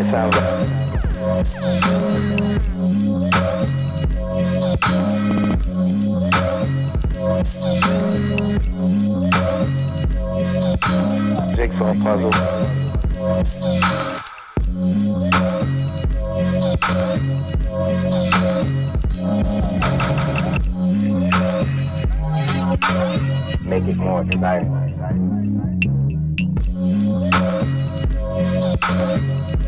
It sounds. Jigsaw puzzle. Make it more exciting.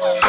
Thank